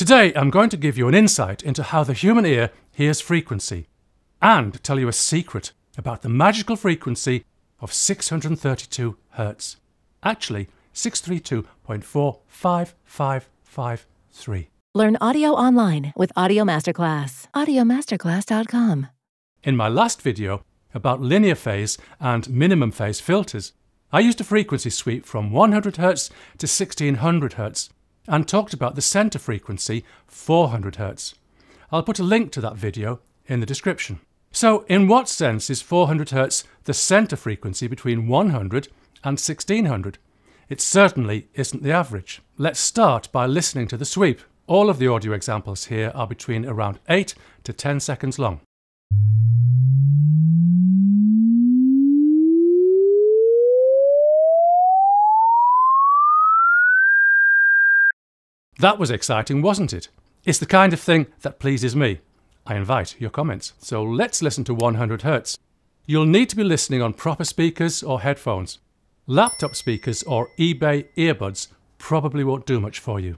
Today I'm going to give you an insight into how the human ear hears frequency and tell you a secret about the magical frequency of 632 Hz. Actually, 632.45553. Learn audio online with Audio Masterclass. AudioMasterclass.com. In my last video about linear phase and minimum phase filters, I used a frequency sweep from 100 Hz to 1600 Hz and talked about the center frequency 400 Hz. I'll put a link to that video in the description. So, in what sense is 400 Hz the center frequency between 100 and 1600? It certainly isn't the average. Let's start by listening to the sweep. All of the audio examples here are between around 8 to 10 seconds long. That was exciting, wasn't it? It's the kind of thing that pleases me. I invite your comments. So let's listen to 100 Hz. You'll need to be listening on proper speakers or headphones. Laptop speakers or eBay earbuds probably won't do much for you.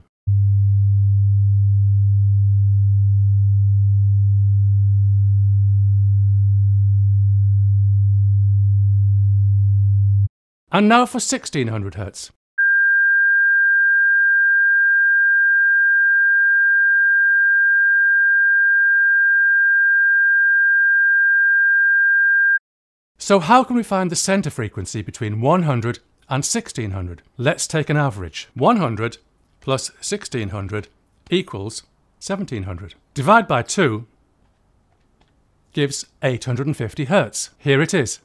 And now for 1600 Hz. So how can we find the center frequency between 100 and 1600? Let's take an average. 100 plus 1600 equals 1700. Divide by 2 gives 850 Hz. Here it is.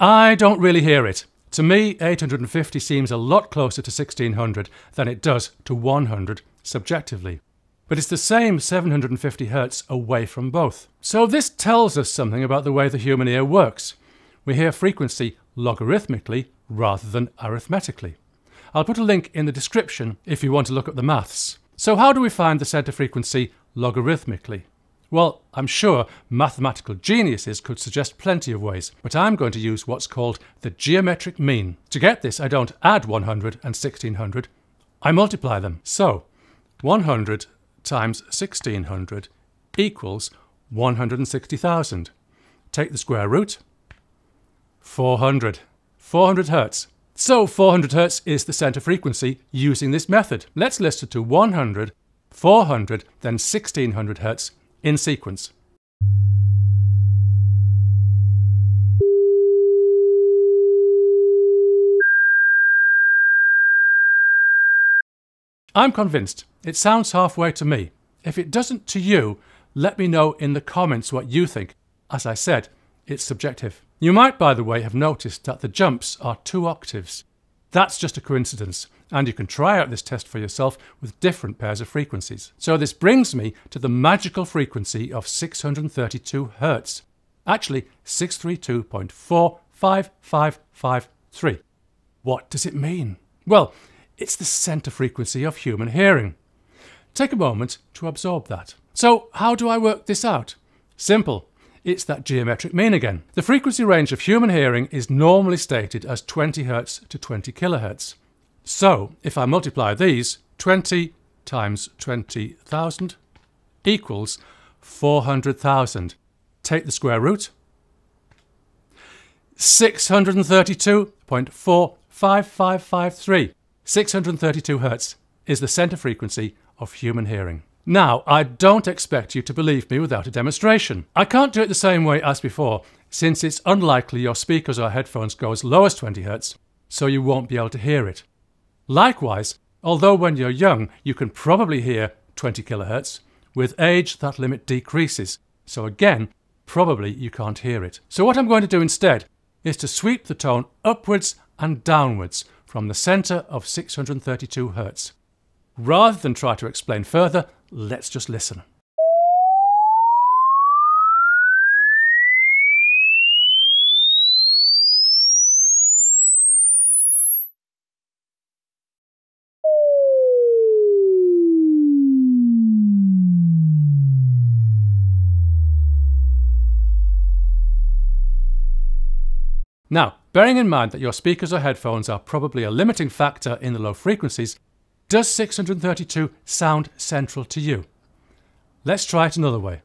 I don't really hear it. To me, 850 seems a lot closer to 1600 than it does to 100 subjectively. But it's the same 750 Hz away from both. So this tells us something about the way the human ear works. We hear frequency logarithmically rather than arithmetically. I'll put a link in the description if you want to look at the maths. So how do we find the center frequency logarithmically? Well, I'm sure mathematical geniuses could suggest plenty of ways, but I'm going to use what's called the geometric mean. To get this, I don't add 100 and 1600, I multiply them. So, 100 times 1600 equals 160,000. Take the square root, 400. 400 hertz. So 400 hertz is the center frequency using this method. Let's list it to 100, 400, then 1600 hertz in sequence. I'm convinced. It sounds halfway to me. If it doesn't to you, let me know in the comments what you think. As I said, it's subjective. You might, by the way, have noticed that the jumps are two octaves. That's just a coincidence, and you can try out this test for yourself with different pairs of frequencies. So this brings me to the magical frequency of 632 Hz. Actually, 632.45553. What does it mean? Well, it's the center frequency of human hearing. Take a moment to absorb that. So, how do I work this out? Simple. It's that geometric mean again. The frequency range of human hearing is normally stated as 20 Hz to 20 kHz. So, if I multiply these, 20 times 20,000 equals 400,000. Take the square root. 632.45553. 632 Hz is the center frequency of human hearing. Now, I don't expect you to believe me without a demonstration. I can't do it the same way as before, since it's unlikely your speakers or headphones go as low as 20 Hz, so you won't be able to hear it. Likewise, although when you're young you can probably hear 20 kHz, with age that limit decreases, so again, probably you can't hear it. So what I'm going to do instead is to sweep the tone upwards and downwards from the centre of 632 Hz. Rather than try to explain further, Let's just listen. Now, bearing in mind that your speakers or headphones are probably a limiting factor in the low frequencies, does 632 sound central to you? Let's try it another way.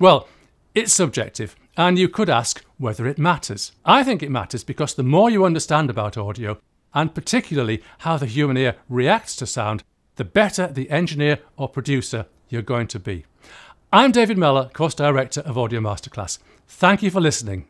Well, it's subjective, and you could ask whether it matters. I think it matters because the more you understand about audio, and particularly how the human ear reacts to sound, the better the engineer or producer you're going to be. I'm David Mellor, course director of Audio Masterclass. Thank you for listening.